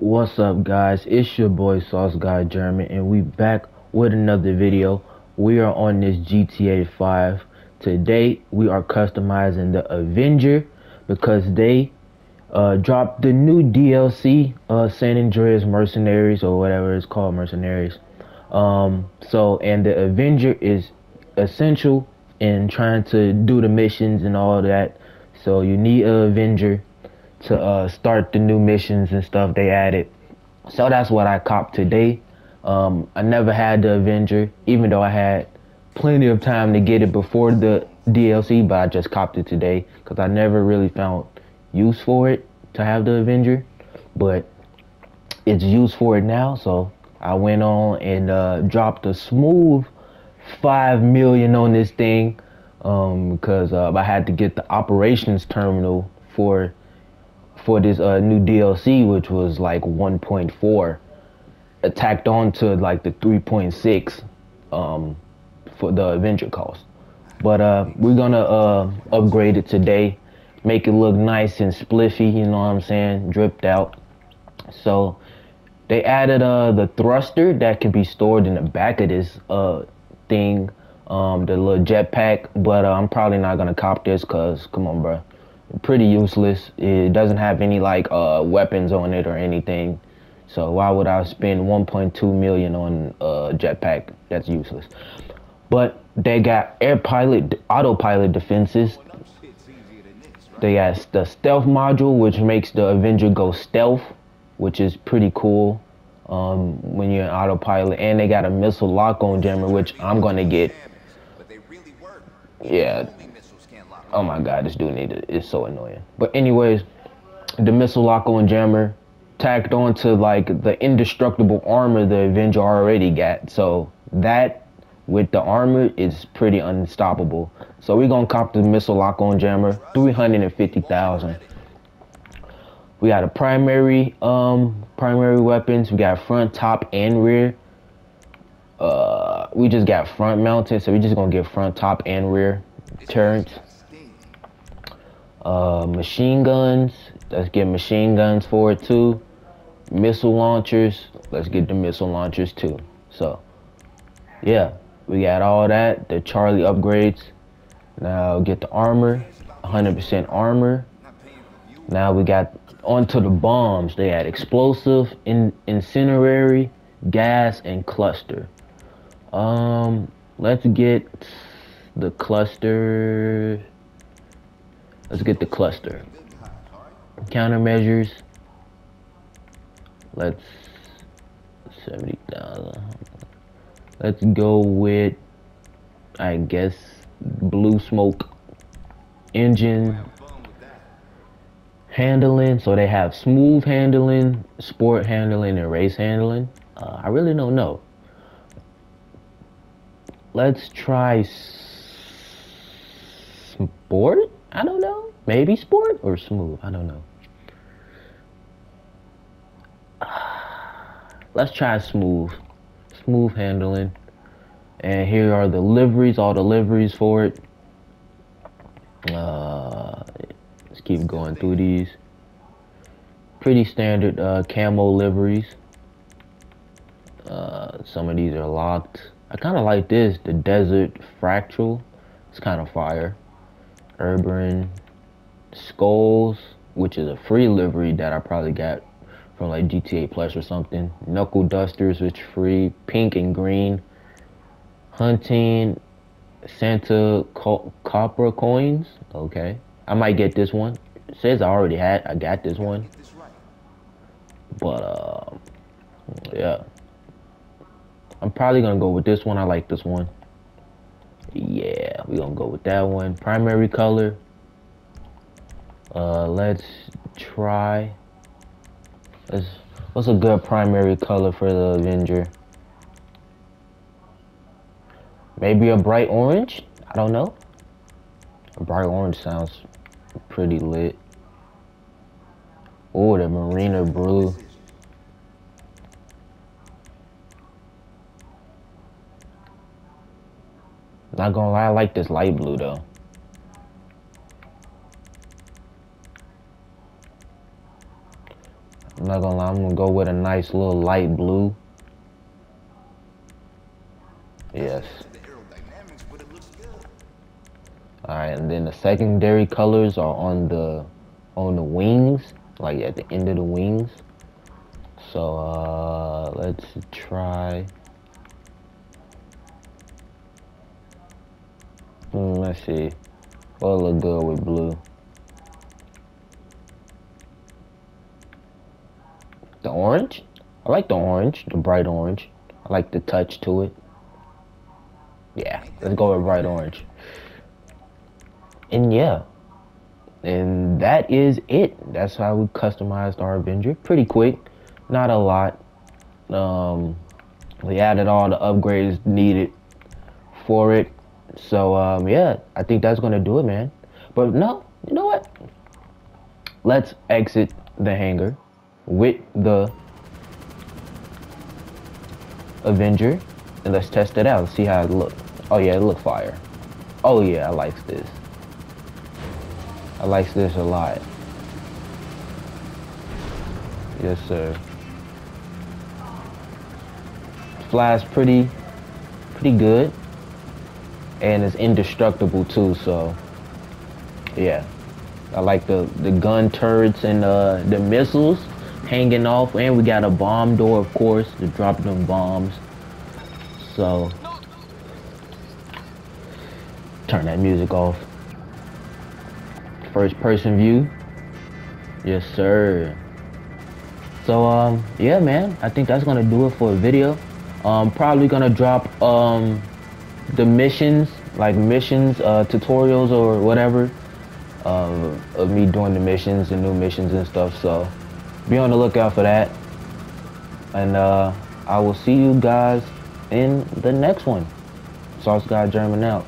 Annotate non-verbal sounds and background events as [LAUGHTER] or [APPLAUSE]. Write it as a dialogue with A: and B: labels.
A: What's up guys, it's your boy Sauce God German and we back with another video. We are on this GTA 5. Today we are customizing the Avenger because they uh, dropped the new DLC, uh, San Andreas Mercenaries or whatever it's called, Mercenaries. Um, so, and the Avenger is essential in trying to do the missions and all that. So you need a Avenger to uh, start the new missions and stuff they added. So that's what I copped today. Um, I never had the Avenger, even though I had plenty of time to get it before the DLC, but I just copped it today because I never really found use for it to have the Avenger. But it's used for it now, so I went on and uh, dropped a smooth five million on this thing um, because uh, I had to get the operations terminal for for this uh, new DLC, which was like 1.4, attacked on to like the 3.6 um, for the Avenger cost. But uh, we're gonna uh, upgrade it today, make it look nice and spliffy, you know what I'm saying, dripped out. So they added uh, the thruster that can be stored in the back of this uh, thing, um, the little jetpack. But uh, I'm probably not gonna cop this, cause come on, bro pretty useless. It doesn't have any like uh, weapons on it or anything. So why would I spend 1.2 million on a jetpack? That's useless. But they got air pilot, autopilot defenses. They got the stealth module, which makes the Avenger go stealth, which is pretty cool um, when you're in autopilot. And they got a missile lock-on jammer, which I'm gonna get. Yeah, Oh my god, this dude needed it's so annoying. But anyways, the missile lock on jammer tacked onto like the indestructible armor the Avenger already got. So that with the armor is pretty unstoppable. So we're gonna cop the missile lock on jammer, 350,000. We got a primary um primary weapons. We got front, top, and rear. Uh, we just got front mounted, so we just gonna get front, top, and rear turrets. Uh, machine guns, let's get machine guns for it too. Missile launchers, let's get the missile launchers too. So, yeah, we got all that. The Charlie upgrades. Now get the armor, 100% armor. Now we got onto the bombs. They had explosive, in, incendiary, gas, and cluster. Um, let's get the cluster. Let's get the cluster. Countermeasures. Let's 70,000. Let's go with I guess blue smoke engine handling. So they have smooth handling, sport handling, and race handling. Uh, I really don't know. Let's try sport. I don't know. Maybe sport or smooth. I don't know. [SIGHS] Let's try smooth. Smooth handling. And here are the liveries, all the liveries for it. Uh, let's keep going through these. Pretty standard uh, camo liveries. Uh, some of these are locked. I kind of like this, the Desert Fractal. It's kind of fire. Urban Skulls, which is a free livery that I probably got from like GTA Plus or something. Knuckle Dusters, which free. Pink and green. Hunting Santa Co Copper coins. Okay, I might get this one. It says I already had. I got this one. But uh, yeah, I'm probably gonna go with this one. I like this one. Yeah, we're gonna go with that one. Primary color. Uh, let's try. Let's, what's a good primary color for the Avenger? Maybe a bright orange? I don't know. A bright orange sounds pretty lit. Oh, the marina blue. Not gonna lie, I like this light blue though. I'm not gonna lie, I'm gonna go with a nice little light blue. Yes. Alright, and then the secondary colors are on the on the wings, like at the end of the wings. So uh let's try let's see. What look good with blue? The orange? I like the orange, the bright orange. I like the touch to it. Yeah, let's go with bright orange. And yeah, and that is it. That's how we customized our Avenger. Pretty quick, not a lot. Um, we added all the upgrades needed for it. So um, yeah, I think that's gonna do it, man. But no, you know what? Let's exit the hangar with the Avenger and let's test it out. See how it look. Oh yeah, it look fire. Oh yeah, I like this. I like this a lot. Yes, sir. Flies pretty, pretty good. And it's indestructible too, so yeah. I like the, the gun turrets and uh, the missiles hanging off. And we got a bomb door, of course, to drop them bombs. So, turn that music off first person view. Yes, sir. So, um, yeah, man, I think that's gonna do it for a video. Um, probably gonna drop, um, the missions, like missions, uh, tutorials or whatever, uh, of me doing the missions and new missions and stuff. So, be on the lookout for that. And, uh, I will see you guys in the next one. Sauce God German out.